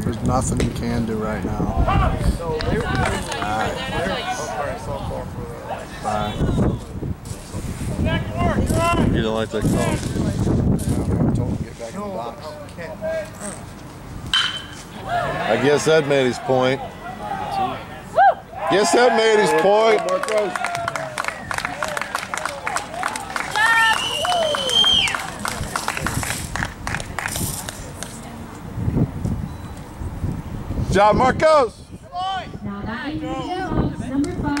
There's nothing you can do right now. Bye. You don't like that call? I guess that made his point. Guess that made his point. Job Marcos. Now number five.